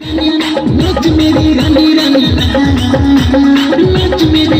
मेरी रानी रानी नाच मेरी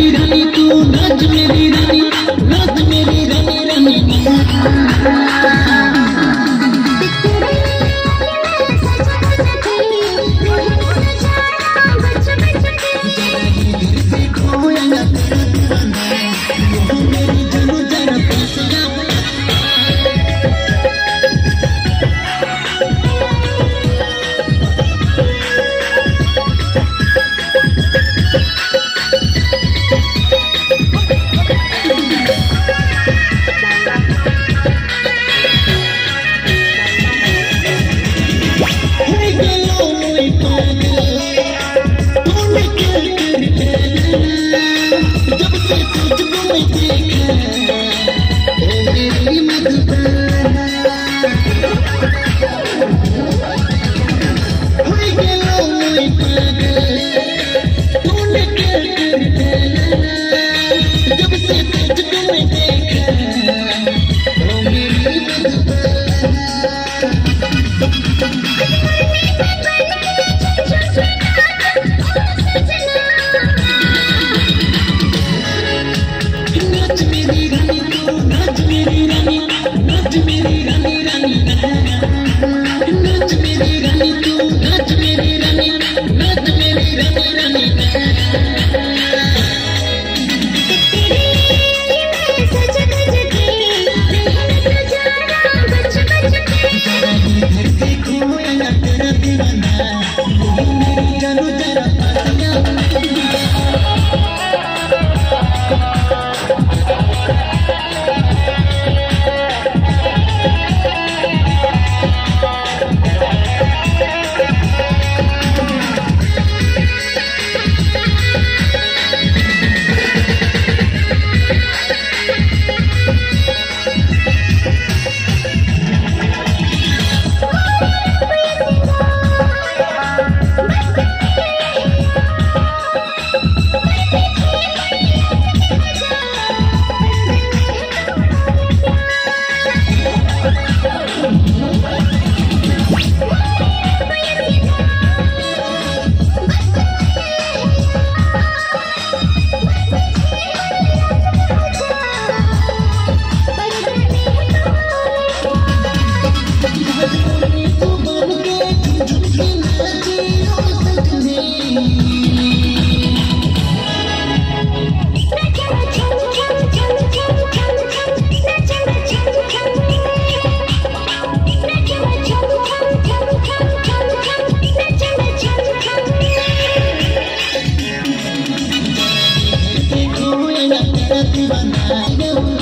तेरा दीवाना